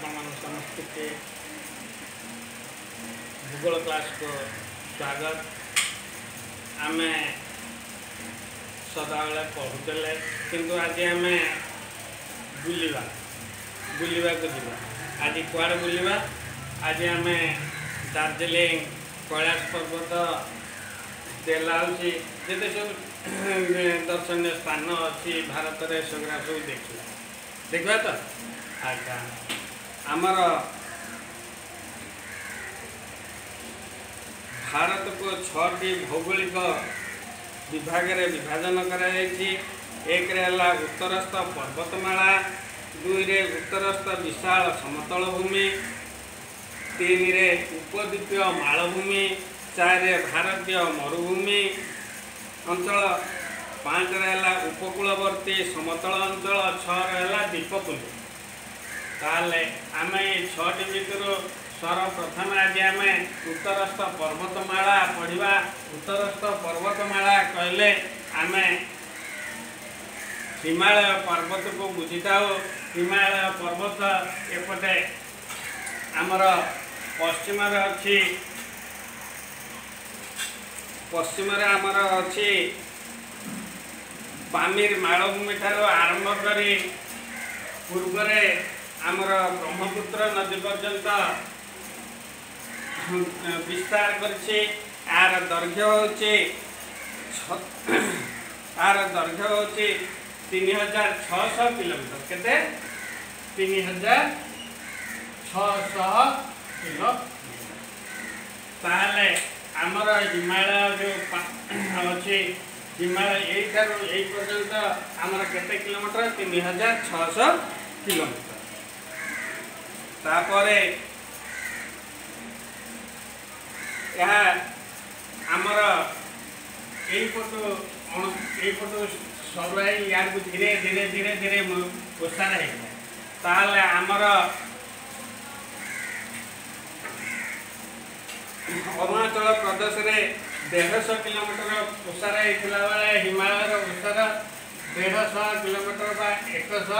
ଆପଣମାନଙ୍କୁ ସମସ୍ତଙ୍କୁ ଭୂଗୋଳ କ୍ଲାସ୍କୁ ସ୍ୱାଗତ ଆମେ ସଦାବେଳେ ପଢ଼ୁଥିଲେ କିନ୍ତୁ ଆଜି ଆମେ ବୁଲିବା ବୁଲିବାକୁ ଯିବା ଆଜି କୁଆଡ଼େ ବୁଲିବା ଆଜି ଆମେ ଦାର୍ଜିଲିଂ କୈଳାସ ପର୍ବତ ଦେଲାଉଛି ଯେତେ ସବୁ ଦର୍ଶନୀୟ ସ୍ଥାନ ଅଛି ଭାରତରେ ସେଗୁଡ଼ା ସବୁ ଦେଖିବା ଦେଖିବା ତ ଆଚ୍ଛା ଆମର ଭାରତକୁ ଛଅଟି ଭୌଗୋଳିକ ବିଭାଗରେ ବିଭାଜନ କରାଯାଇଛି ଏକରେ ହେଲା ଉତ୍ତରସ୍ଥ ପର୍ବତମାଳା ଦୁଇରେ ଉତ୍ତରସ୍ଥ ବିଶାଳ ସମତଳ ଭୂମି ତିନିରେ ଉପଦ୍ୱୀପୀୟ ମାଳଭୂମି ଚାରିରେ ଭାରତୀୟ ମରୁଭୂମି ଅଞ୍ଚଳ ପାଞ୍ଚରେ ହେଲା ଉପକୂଳବର୍ତ୍ତୀ ସମତଳ ଅଞ୍ଚଳ ଛଅରେ ହେଲା ଦ୍ୱୀପପୁଞ୍ଜ ତାହେଲେ ଆମେ ଏଇ ଛଅଟି ଭିତରୁ ସର୍ବପ୍ରଥମେ ଆଜି ଆମେ ଉତ୍ତରସ୍ଥ ପର୍ବତମାଳା ପଢ଼ିବା ଉତ୍ତରସ୍ଥ ପର୍ବତମାଳା କହିଲେ ଆମେ ହିମାଳୟ ପର୍ବତକୁ ବୁଝିଥାଉ ହିମାଳୟ ପର୍ବତ ଏପଟେ ଆମର ପଶ୍ଚିମରେ ଅଛି ପଶ୍ଚିମରେ ଆମର ଅଛି ପାମିର ମାଳଭୂମି ଠାରୁ ଆରମ୍ଭ କରି ପୂର୍ବରେ ଆମର ବ୍ରହ୍ମପୁତ୍ର ନଦୀ ପର୍ଯ୍ୟନ୍ତ ବିସ୍ତାର କରିଛି ଆର ଦୈର୍ଘ୍ୟ ହେଉଛି ଆର ଦୈର୍ଘ୍ୟ ହେଉଛି ତିନି ହଜାର ଛଅଶହ କିଲୋମିଟର କେତେ ତିନି ହଜାର ଛଅଶହ କିଲୋମିଟର ତାହେଲେ ଆମର ହିମାଳୟ ଯେଉଁ ଅଛି ହିମାଳୟ ଏଇଠାରୁ ଏଇ ପର୍ଯ୍ୟନ୍ତ ଆମର କେତେ କିଲୋମିଟର ତିନି ହଜାର ଛଅଶହ କିଲୋମିଟର ତାପରେ ଏହା ଆମର ଏଇପଟ ଏଇପଟ ସରୁଆଇ ଇଆଡ଼କୁ ଧୀରେ ଧୀରେ ଧୀରେ ଧୀରେ ପ୍ରସାର ହେଇଥାଏ ତାହେଲେ ଆମର ଅରୁଣାଚଳ ପ୍ରଦେଶରେ ଦେଢ଼ଶହ କିଲୋମିଟର ପ୍ରସାର ହେଇଥିଲା ବେଳେ ହିମାଳୟର ପ୍ରସାର ଦେଢ଼ଶହ କିଲୋମିଟର ବା ଏକଶହ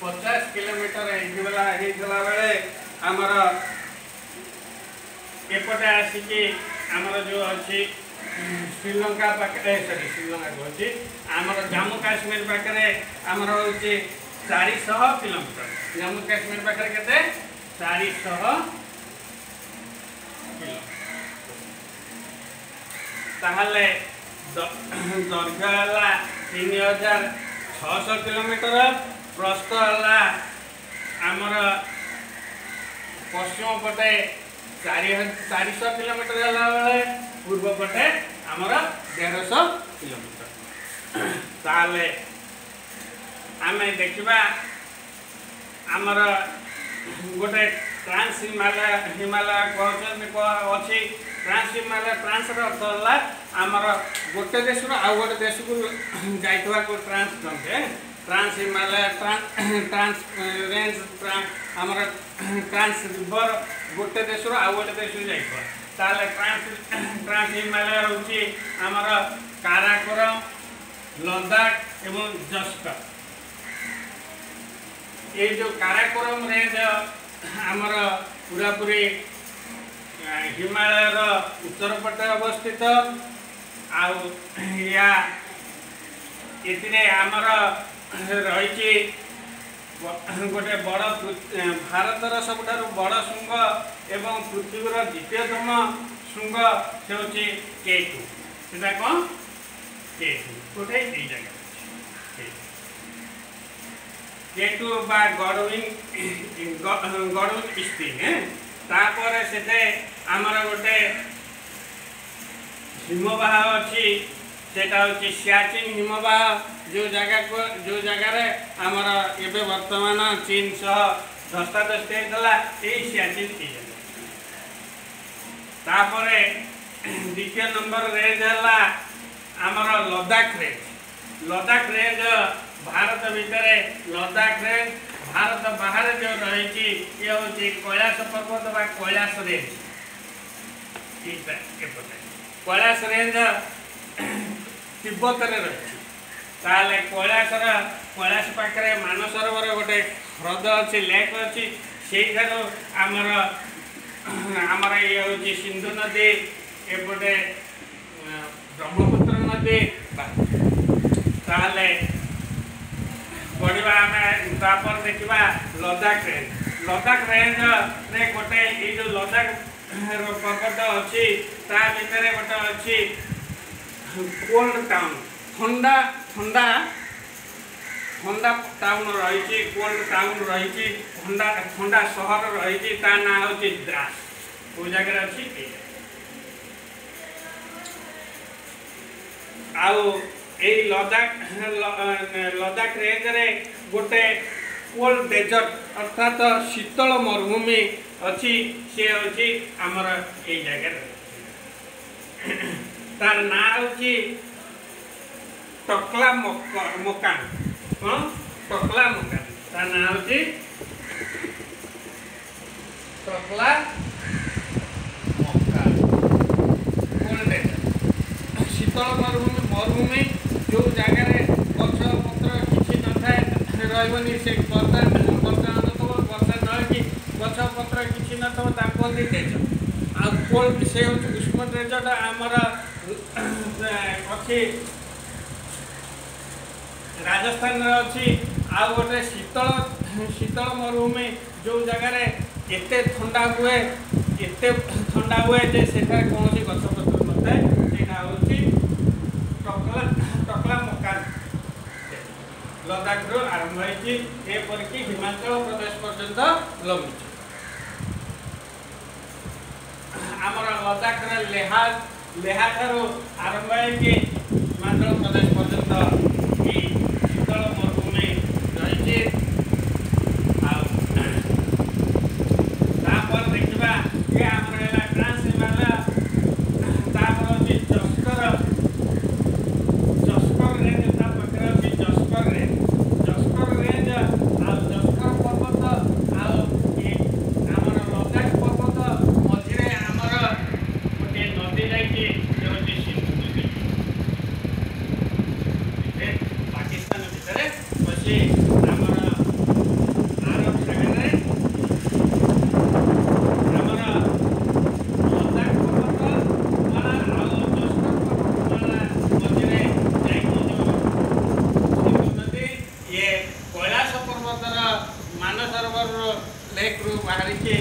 ପଚାଶ କିଲୋମିଟର ହେଇଗଲା ହେଇଗଲା ବେଳେ ଆମର ଏପଟେ ଆସିକି ଆମର ଯେଉଁ ଅଛି ଶ୍ରୀଲଙ୍କା ପାଖରେ ସରି ଶ୍ରୀଲଙ୍କା କହୁଛି ଆମର ଜାମ୍ମୁ କାଶ୍ମୀର ପାଖରେ ଆମର ହେଉଛି ଚାରିଶହ କିଲୋମିଟର ଜାମ୍ମୁ କାଶ୍ମୀର ପାଖରେ କେତେ ଚାରିଶହ ତାହେଲେ ଦୈର୍ଘ୍ୟ ହେଲା ତିନି ହଜାର ଛଅଶହ କିଲୋମିଟର ପ୍ରସ୍ତ ହେଲା ଆମର ପଶ୍ଚିମ ପଟେ ଚାରି ଚାରିଶହ କିଲୋମିଟର ହେଲା ବେଳେ ପୂର୍ବ ପଟେ ଆମର ଦେଢ଼ଶହ କିଲୋମିଟର ତାହେଲେ ଆମେ ଦେଖିବା ଆମର ଗୋଟେ ଟ୍ରାନ୍ସ ହିମାଳୟ ହିମାଳୟ କହୁଛନ୍ତି ଅଛି ଟ୍ରାନ୍ସ ହିମାଳୟ ଟ୍ରାନ୍ସର ଅର୍ଥ ହେଲା ଆମର ଗୋଟେ ଦେଶରୁ ଆଉ ଗୋଟେ ଦେଶକୁ ଯାଇଥିବା ଟ୍ରାନ୍ସ ଜଣେ ট্রান্স হিমালয় ট্রান্সরেন্স আমার ট্রান্স রিভর গোটে দেশରୁ ଆଉ ଗୋଟେ ଦେଶକୁ ଯାଇବ ତାହେଲେ ট্রান্স ট্রান্স হিমালয় ହେଉଛି ଆମର କାରାକୋରମ ଲଦାଖ ଏବଂ ଜସ୍କର ଏଇ ଯେଉଁ କାରାକୋରମ ରେଞ୍ଜ ଆମର ପୁରାପୁରି ହିମାଳୟର ଉତ୍ତର ପଟେ ଅବସ୍ଥିତ ଆଉ ଏହା ଏଥିରେ ଆମର ରହିଛି ଗୋଟେ ବଡ଼ ଭାରତର ସବୁଠାରୁ ବଡ଼ ଶୃଙ୍ଗ ଏବଂ ପୃଥିବୀର ଦ୍ୱିତୀୟତମ ଶୃଙ୍ଗ ହେଉଛି କେଟୁ ସେଟା କ'ଣ କେଟୁ ଗୋଟେ ଏଇ ଜାଗା କେଟୁ ବା ଗଡ଼ୱିନ୍ ଗଡ଼ୱିନ୍ ସ୍ପ୍ରିଙ୍ଗ ତାପରେ ସେଥିରେ ଆମର ଗୋଟେ ହିମବାହ ଅଛି ସେଇଟା ହେଉଛି ସିଆଚିନ୍ ହିମବାହ ଯେଉଁ ଜାଗାକୁ ଯେଉଁ ଜାଗାରେ ଆମର ଏବେ ବର୍ତ୍ତମାନ ଚୀନ ସହ ଧସ୍ତାଧସ୍ତି ହେଇଥିଲା ଏଇ ସିଆଚିନ୍ ଇଏମ୍ ତାପରେ ଦ୍ୱିତୀୟ ନମ୍ବର ରେଞ୍ଜ ହେଲା ଆମର ଲଦାଖ ରେଞ୍ଜ ଲଦାଖ ରେଞ୍ଜ ଭାରତ ଭିତରେ ଲଦାଖ ରେଞ୍ଜ ଭାରତ ବାହାରେ ଯେଉଁ ରହିଛି ଇଏ ହେଉଛି କୈଳାସ ପର୍ବତ ବା କୈଳାସ ରେଞ୍ଜ ଏପଟେ କୈଳାସ ରେଞ୍ଜ ତିବ୍ବତରେ ରହିଛି ତାହେଲେ କୈଳାସର କୈଳାସ ପାଖରେ ମାନସରୋବର ଗୋଟେ ହ୍ରଦ ଅଛି ଲେକ୍ ଅଛି ସେଇଠାରୁ ଆମର ଆମର ଇଏ ହେଉଛି ସିନ୍ଧୁ ନଦୀ ଏପଟେ ବ୍ରହ୍ମପୁତ୍ର ନଦୀ ତାହେଲେ ପଢ଼ିବା ଆମେ ତାପରେ ଦେଖିବା ଲଦାଖ ରେଞ୍ଜ ଲଦାଖ ରେଞ୍ଜରେ ଗୋଟେ ଏଇ ଯେଉଁ ଲଦାଖ ପର୍ବତ ଅଛି ତା ଭିତରେ ଗୋଟେ ଅଛି କୋଲ୍ଡ ଟାଉନ୍ ଥଣ୍ଡା ଥଣ୍ଡା ଥଣ୍ଡା ଟାଉନ୍ ରହିଛି କୋଲ୍ଡ ଟାଉନ୍ ରହିଛି ଥଣ୍ଡା ଥଣ୍ଡା ସହର ରହିଛି ତା ନାଁ ହେଉଛି ଦ୍ରାସ କେଉଁ ଜାଗାରେ ଅଛି ଆଉ ଏଇ ଲଦାଖ ଲଦାଖ ରେଞ୍ଜରେ ଗୋଟେ କୋଲ୍ଡ ଡେଜର୍ଟ ଅର୍ଥାତ ଶୀତଳ ମରୁଭୂମି ଅଛି ସିଏ ହେଉଛି ଆମର ଏଇ ଜାଗାରେ ତାର ନାଁ ହେଉଛି টকলা মোকান হ্যাঁ টকলা মোকান তার নাম হচ্ছে টকলা মোকান কোন জায়গা শীতল মরুভূমি মরুভূমি যে জায়গায় গছ পত্র কিছু নথায় রহবনি সে বর্ষা বর্ষা নথব বর্ষা নহকি গছ পত্র কিছু নথব তা কুহতি তেজ আর কোল সে হচ্ছে উষ্ণ তেজটা আমার অছে ରାଜସ୍ଥାନରେ ଅଛି ଆଉ ଗୋଟେ ଶୀତଳ ଶୀତଳ ମରୁଭୂମି ଯେଉଁ ଜାଗାରେ ଏତେ ଥଣ୍ଡା ହୁଏ ଏତେ ଥଣ୍ଡା ହୁଏ ଯେ ସେଠାରେ କୌଣସି ଗଛପତ୍ର ନଥାଏ ସେଇଟା ହେଉଛି ଟକଲା ଟକଲା ମକାନ ଲଦାଖରୁ ଆରମ୍ଭ ହୋଇଛି ଏପରିକି ହିମାଚଳ ପ୍ରଦେଶ ପର୍ଯ୍ୟନ୍ତ ଲମ୍ବିଛି ଆମର ଲଦାଖରେ ଲେହା ଲେହାଠାରୁ ଆରମ୍ଭ ହୋଇକି lekru maharike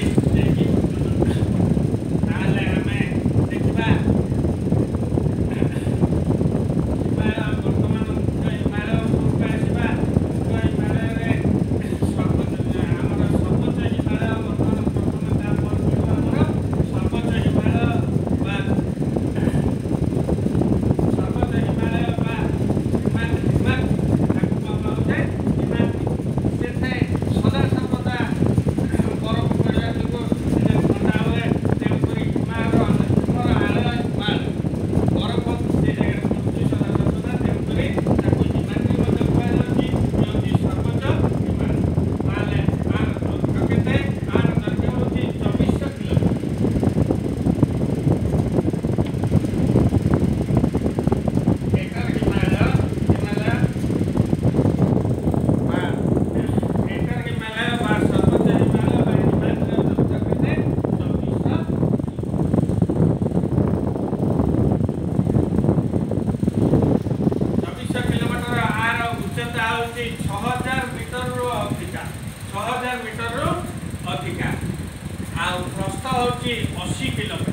ଅଶୀ ଅଶୀ କିଲୋମିଟର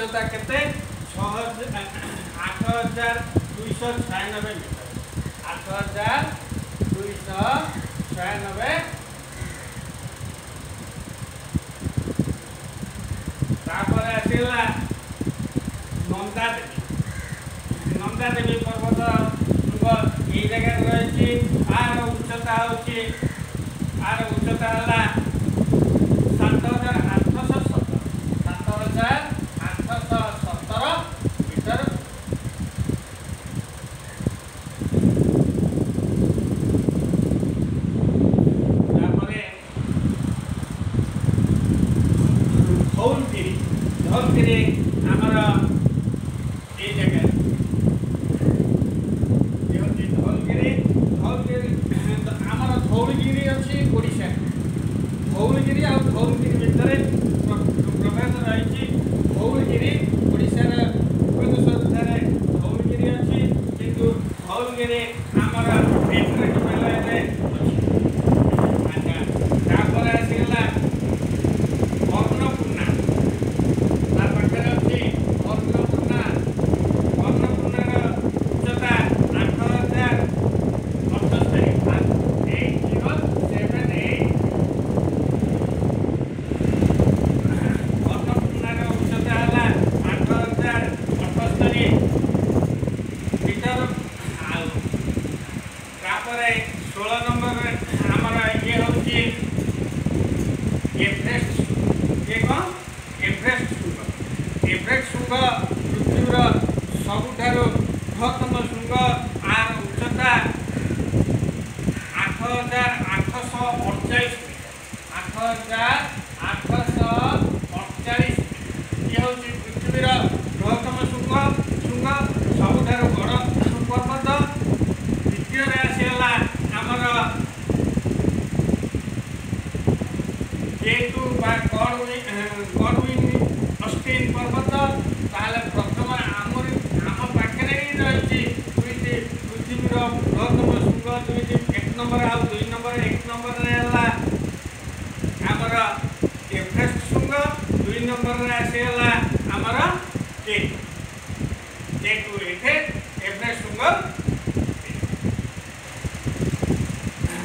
উচ্চতা কেতে ছ আট হাজার দুইশ ছয়ানবে মিটার আট হাজার দুইশ ছয়ানবে তারপরে আসিলা নন্দা দেবী নন্দা দেবী পর্বত এই জায়গায় রয়েছে আর উচ্চতা হচ্ছে আর উচ্চতা হল সাত হাজার আটশো সত্তর সাত হাজার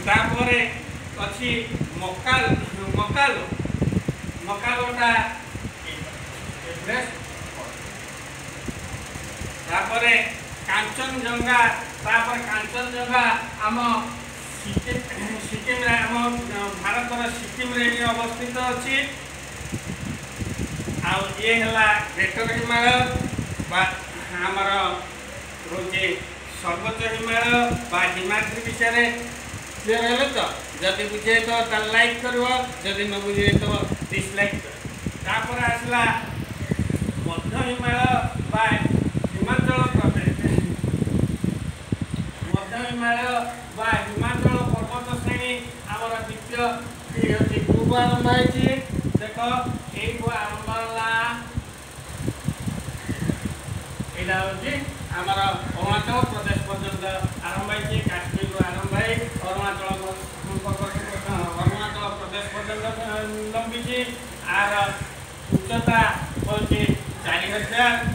ତାପରେ ଅଛି ମକାଲ ମକାଲ ମକାଲଟା ତାପରେ କାଞ୍ଚନଜଙ୍ଗା ତାପରେ କାଞ୍ଚନଜଙ୍ଗା ଆମ ସିକିମରେ ଆମ ଭାରତର ସିକିମରେ ବି ଅବସ୍ଥିତ ଅଛି ଆଉ ଇଏ ହେଲା ଗ୍ରେଟର ହିମାଳୟ ବା ଆମର ରହୁଛି ସର୍ବୋଚ୍ଚ ହିମାଳୟ ବା ହିମାଦ୍ରି ବିଷୟରେ କ୍ଲିୟର ହେଲା ତ ଯଦି ବୁଝେଇଥିବ ତାହେଲେ ଲାଇକ୍ କରିବ ଯଦି ନ ବୁଝେଇଥିବ ଡିସଲାଇକ୍ କରିବ ତାପରେ ଆସିଲା ମଧ୍ୟ ହିମାଳୟ ବା ହିମାଚଳ ପ୍ରଦେଶ ମଧ୍ୟ ହିମାଳୟ ବା ହିମାଚଳ ପର୍ବତ ଶ୍ରେଣୀ ଆମର ଦ୍ୱିତୀୟ ହେଉଛି ପୂର୍ବ ଆରମ୍ଭ ହେଇଛି ଦେଖ ଏଇଠୁ ଆରମ୍ଭ ହେଲା ଏଇଟା ହେଉଛି ଆମର ଅରୁଣାଚଳ ପ୍ରଦେଶ ପର୍ଯ୍ୟନ୍ତ Yeah.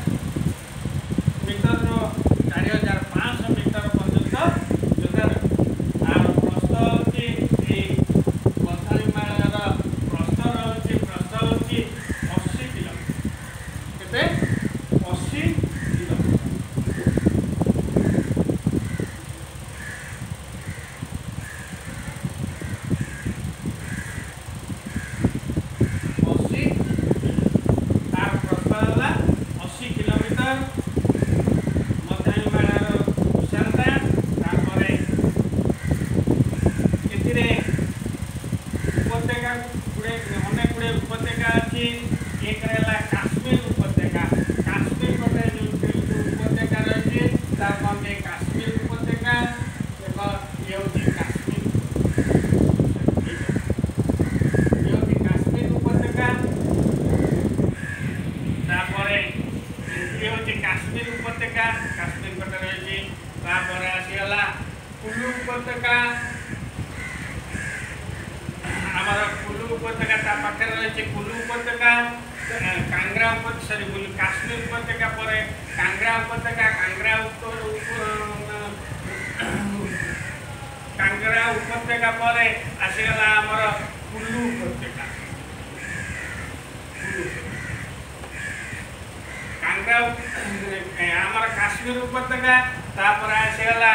କାଶ୍ମୀର ଉପତ୍ୟକା ତାପରେ ଆସିଗଲା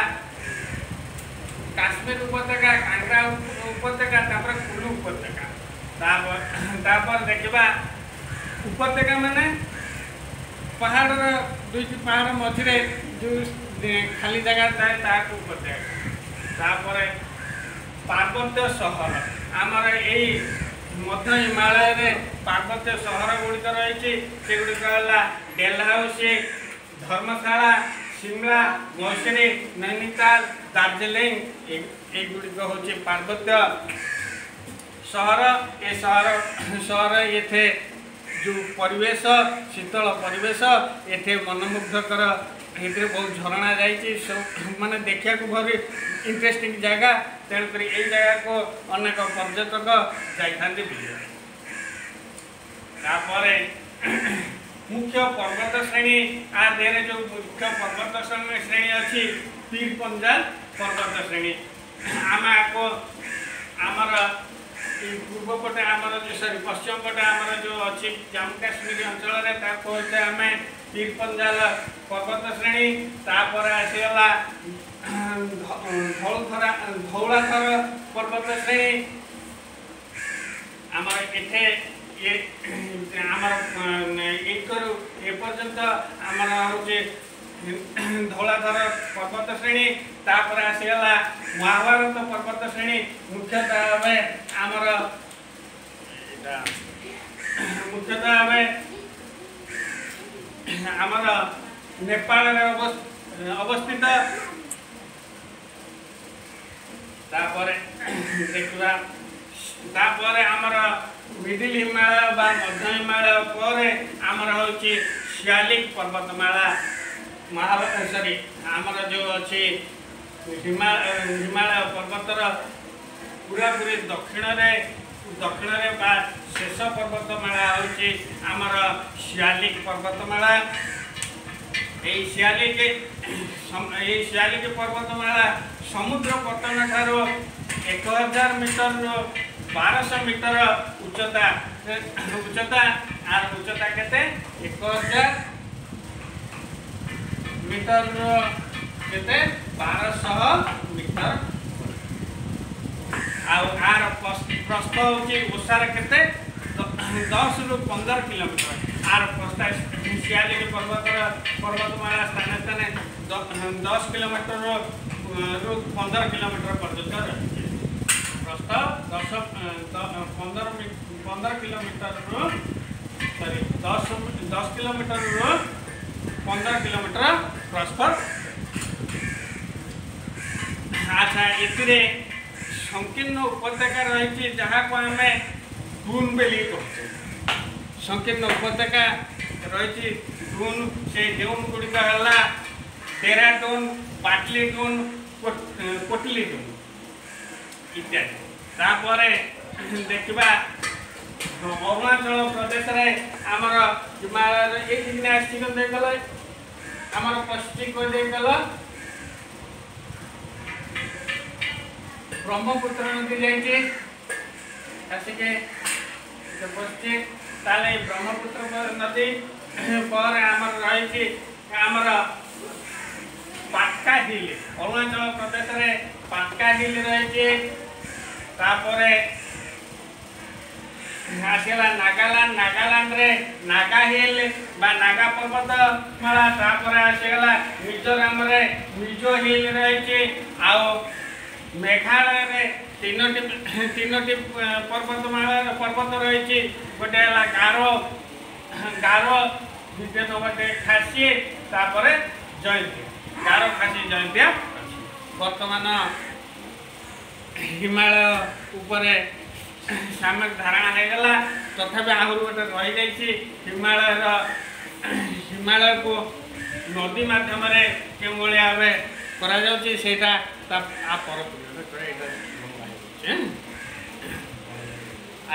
କାଶ୍ମୀର ଉପତ୍ୟକା କାଙ୍ଗ୍ରା ଉପତ୍ୟକା ତାପରେ କୁଲୁ ଉପତ୍ୟକା ତାପରେ ଦେଖିବା ଉପତ୍ୟକା ମାନେ ପାହାଡ଼ର ଦୁଇଟି ପାହାଡ଼ ମଝିରେ ଯେଉଁ ଖାଲି ଜାଗା ଥାଏ ତାହାକୁ ଉପତ୍ୟକା ତାପରେ ପାର୍ବତ୍ୟ ସହର ଆମର ଏଇ ମଧ୍ୟ ହିମାଳୟରେ ପାର୍ବତ୍ୟ ସହର ଗୁଡ଼ିକ ରହିଛି ସେଗୁଡ଼ିକ ହେଲା ଡେଲହାଉସି धर्मशाला शिमला मसिरी नैनीताल दार्जिलिङ एगुडिक हौ चाहिँ पार्वत्य सहर सहर शीतल एठ मनमुग्धकर यति बहुत झरना जाइछु म देखाएको भन्ने इन्ट्रेस्टिङ जग्गा तेणुकरी ए जगाको अनेक पर्यटक जाइ त મુખ્ય પર્વત શ્રેણી આ તેને જો મુખ્ય પર્વત શ્રેણી અછી પીર પંજાલ પર્વત શ્રેણી આમાં આકો આમર પૂর্ব পটে আমার যে সরি পশ্চিম পটে আমার যে অছি জম্মু কাশ্মীর অঞ্চলের তাকে হচ্ছে আমি পীরপঞ্জাল পর্বত শ্রেণী তাপরে আসিগলা ধৌলধরা ধৌলাধর পর্বত শ্রেণী আমার এঠে আমার এইটর এপর্যন্ত আমার হচ্ছে ধৌলাধর পর্বত শ্রেণী তাপরে আসিগলা মহাভারত পর্বত শ্রেণী মুখ্যতঃ ভাবে আমার মুখ্যতঃ ভাবে আমার নেপাଳରେ অবস্থিত তারপরে দেখিবা তারপরে আমার ମିଡ଼ିଲ ହିମାଳୟ ବା ମଧ୍ୟ ହିମାଳୟ ପରେ ଆମର ହେଉଛି ଶିଆଲିକ ପର୍ବତମାଳା ମହାଭାରତ ସରି ଆମର ଯେଉଁ ଅଛି ହିମାଳୟ ପର୍ବତର ପୁରାପୁରି ଦକ୍ଷିଣରେ ଦକ୍ଷିଣରେ ବା ଶେଷ ପର୍ବତମାଳା ହେଉଛି ଆମର ଶିଆଲିକ ପର୍ବତମାଳା ଏଇ ଶିଆଲିକ ଏଇ ଶିଆଲିକ ପର୍ବତମାଳା ସମୁଦ୍ର ପତନ ଠାରୁ ଏକ ହଜାର ମିଟରରୁ ବାରଶହ ମିଟର ଉଚ୍ଚତା ଉଚ୍ଚତା ଆର ଉଚ୍ଚତା କେତେ ଏକ ହଜାର ମିଟରର କେତେ ବାରଶହ ମିଟର ଆଉ ଆର ପ୍ରସ୍ଥ ହେଉଛି ଓଷାର କେତେ ଦଶରୁ ପନ୍ଦର କିଲୋମିଟର ଆର ପ୍ରସ୍ଥ ଶିଆଲିନି ପର୍ବତର ପର୍ବତମାଳା ସ୍ଥାନେ ସ୍ଥାନେ ଦଶ କିଲୋମିଟରରୁ ପନ୍ଦର କିଲୋମିଟର ପର୍ଯ୍ୟନ୍ତ ରହିଛି દસ પંદર પંદર કિલોમીટરનું સોરી દસ દસ કિલોમીટરનું પંદર કિલોમીટર ટ્રાન્સફર আচ্ছা এতে সংকীর্ণ উপত্যকা রয়েছে যাহাকু আমি ডুন বেলি কহছে সংকীর্ণ উপত্যকা রয়েছে ডুন সে ডেউন গুড়ি হল ডেরাডুন পাটলি ডুন কোটলি ডুন ইত্যাদি ତାପରେ ଦେଖିବା ଅରୁଣାଚଳ ପ୍ରଦେଶରେ ଆମର ହିମାଳୟର ଏଇ ଦିନ ଆସିକି ଦେଇଗଲେ ଆମର ପଶ୍ଚିମ କରିଦେଇଗଲ ବ୍ରହ୍ମପୁତ୍ର ନଦୀ ଯାଇଛି ଆସିକି ପଶ୍ଚିମ ତାହେଲେ ବ୍ରହ୍ମପୁତ୍ର ନଦୀ ପରେ ଆମର ରହିଛି ଆମର ପାଟକା ହିଲ୍ ଅରୁଣାଚଳ ପ୍ରଦେଶରେ ପାଟକା ହିଲ୍ ରହିଛି তারপরে আসিলা নাগাল্যান্ড নাগাল্যান্ডরে নাগা হিল বা নাগা পর্বত মালা তারপরে আসিগলা মিজোরামরে মিজো হিল রয়েছে আও মেঘালয়ের তিনোটি তিনোটি পর্বতমালা পর্বত রয়েছে গোটে হল গারো গারো দ্বিতীয়ত গোটে খাসি তারপরে জয়ন্তিয়া গারো খাসি জয়ন্তিয়া বর্তমান ହିମାଳୟ ଉପରେ ସାମ୍ୟକ ଧାରଣା ହୋଇଗଲା ତଥାପି ଆହୁରି ଗୋଟେ ରହିଯାଇଛି ହିମାଳୟର ହିମାଳୟକୁ ନଦୀ ମାଧ୍ୟମରେ କେଉଁଭଳି ଭାବେ କରାଯାଉଛି ସେଇଟା ତା ଆ ପର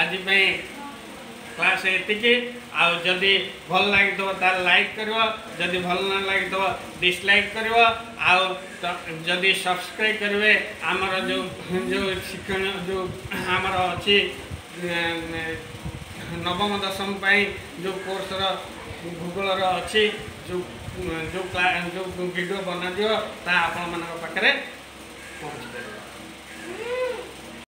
ଆଜି ପାଇଁ କ୍ଲାସ୍ ଏତିକି ଆଉ ଯଦି ଭଲ ଲାଗିଥିବ ତାହେଲେ ଲାଇକ୍ କରିବ ଯଦି ଭଲ ନ ଲାଗିଥିବ ଡିସଲାଇକ୍ କରିବ ଆଉ ଯଦି ସବସ୍କ୍ରାଇବ୍ କରିବେ ଆମର ଯେଉଁ ଯେଉଁ ଶିକ୍ଷଣ ଯେଉଁ ଆମର ଅଛି ନବମ ଦଶମ ପାଇଁ ଯେଉଁ କୋର୍ସର ଭୂଗୋଳର ଅଛି ଯେଉଁ ଯେଉଁ ଯେଉଁ ଭିଡ଼ିଓ ବନାଯିବ ତାହା ଆପଣମାନଙ୍କ ପାଖରେ ପହଞ୍ଚିପାରିବ